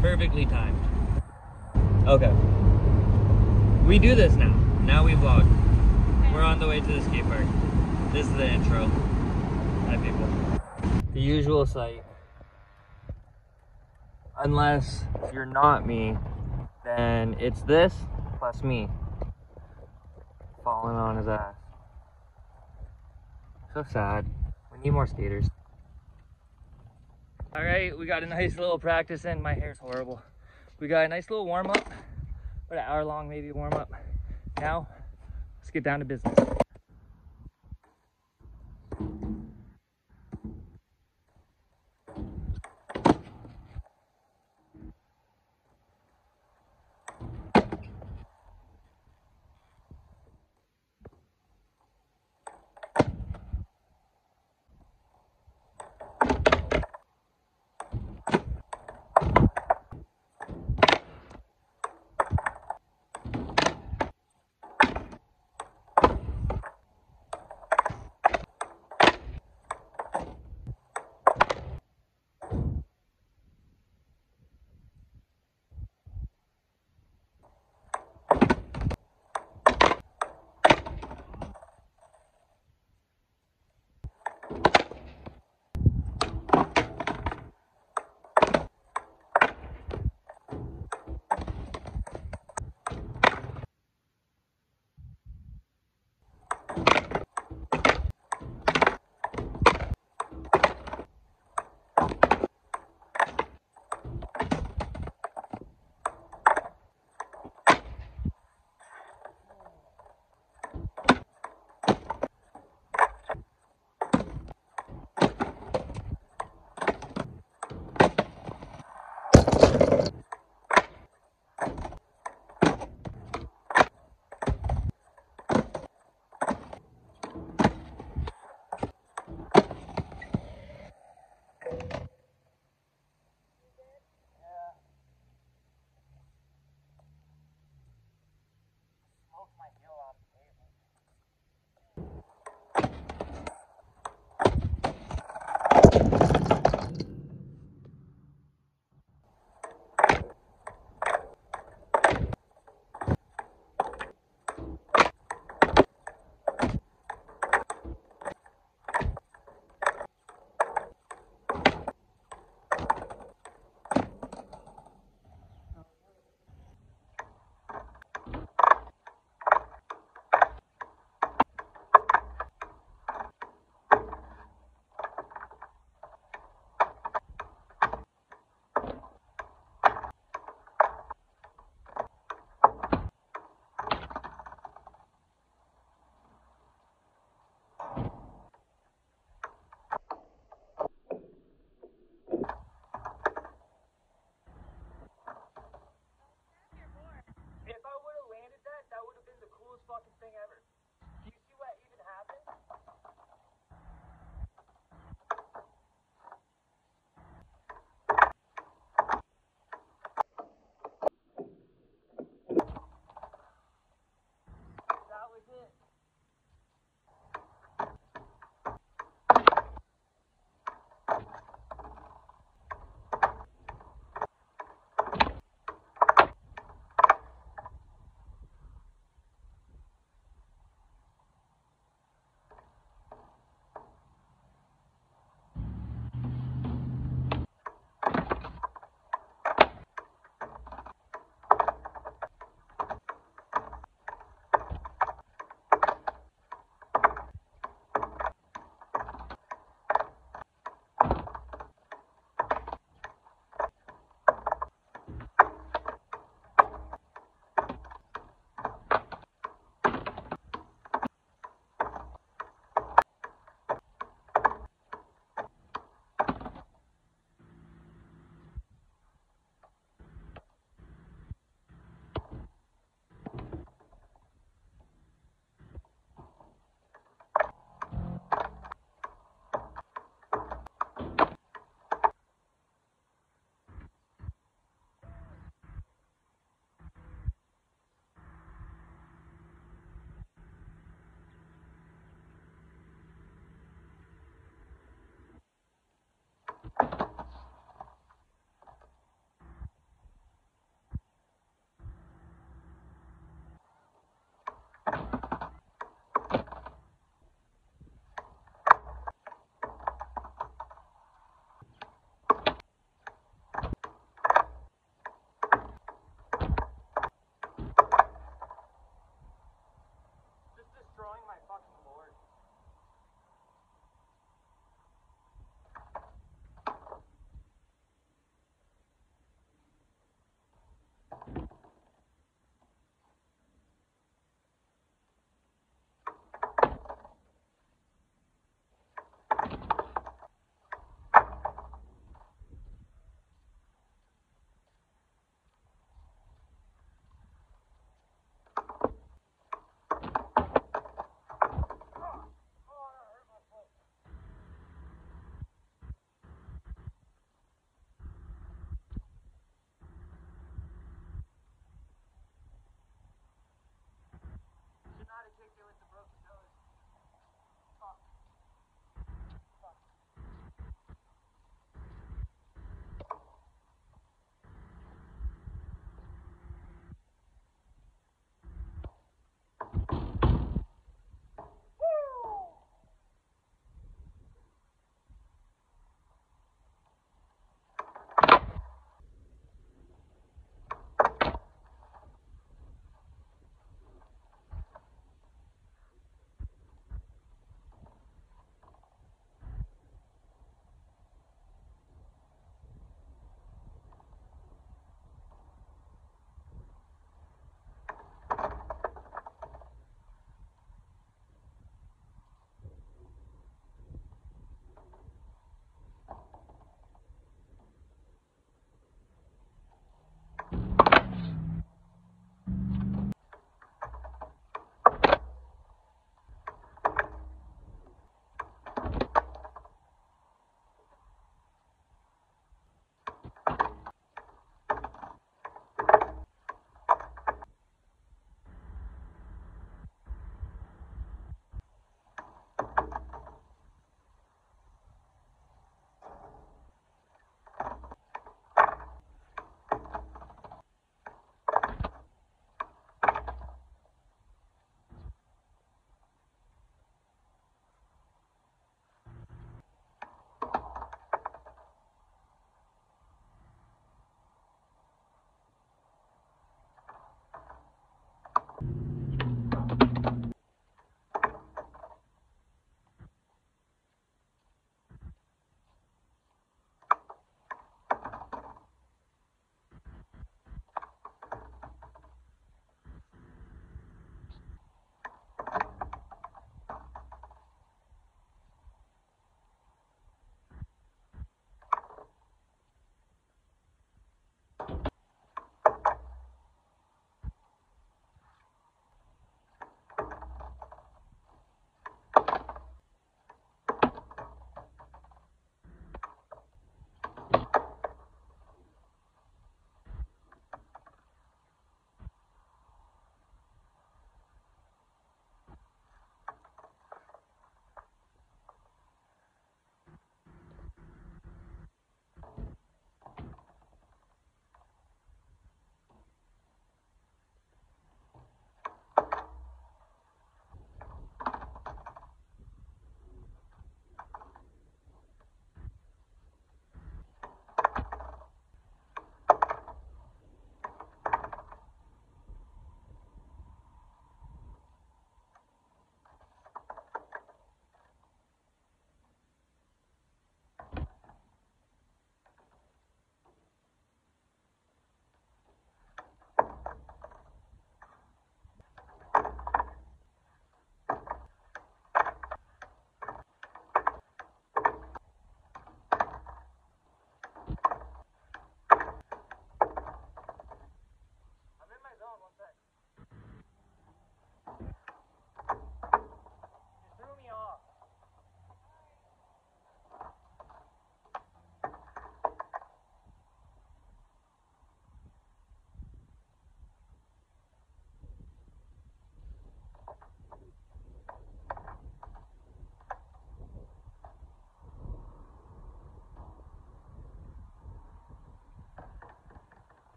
Perfectly timed. Okay. We do this now. Now we vlog. We're on the way to the skate park. This is the intro. Hi people. The usual sight. Unless you're not me, then it's this plus me falling on his ass. So sad. We need more skaters. All right, we got a nice little practice in. My hair's horrible. We got a nice little warm up, about an hour long maybe warm up. Now, let's get down to business.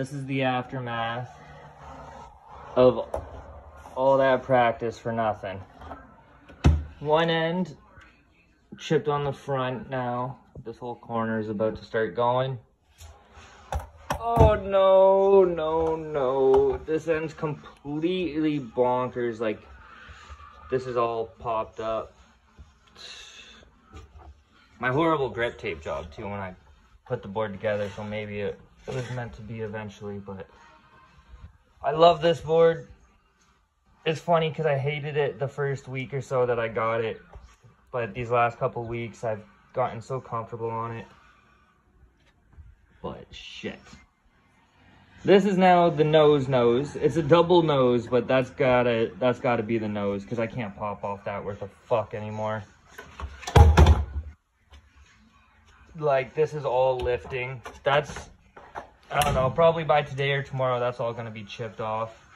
This is the aftermath of all that practice for nothing. One end chipped on the front now. This whole corner is about to start going. Oh no, no, no. This end's completely bonkers. Like, this is all popped up. My horrible grip tape job too when I put the board together, so maybe it was meant to be eventually, but I love this board. It's funny because I hated it the first week or so that I got it, but these last couple weeks I've gotten so comfortable on it. But shit. This is now the nose nose. It's a double nose, but that's gotta that's gotta be the nose because I can't pop off that worth a fuck anymore. Like this is all lifting. That's I don't know, probably by today or tomorrow that's all gonna be chipped off.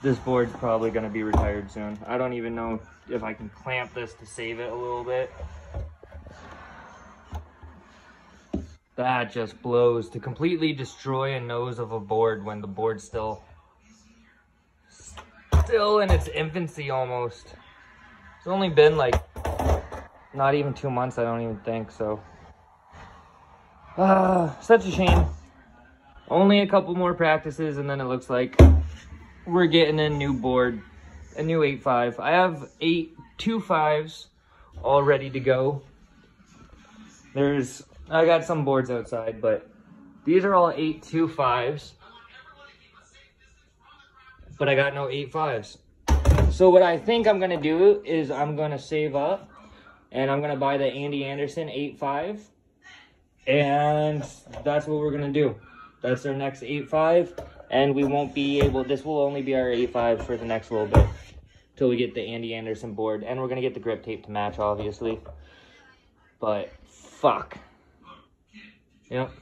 This board's probably gonna be retired soon. I don't even know if I can clamp this to save it a little bit. That just blows to completely destroy a nose of a board when the board's still still in its infancy almost. It's only been like not even two months, I don't even think so. Ah, such a shame. Only a couple more practices and then it looks like we're getting a new board, a new 8.5. I have eight two fives all ready to go. There's I got some boards outside, but these are all eight two fives. But I got no eight fives. So what I think I'm gonna do is I'm gonna save up and I'm gonna buy the Andy Anderson eight five. And that's what we're gonna do. That's our next eight five. And we won't be able, this will only be our eight five for the next little bit. Till we get the Andy Anderson board. And we're gonna get the grip tape to match, obviously. But fuck. Yep.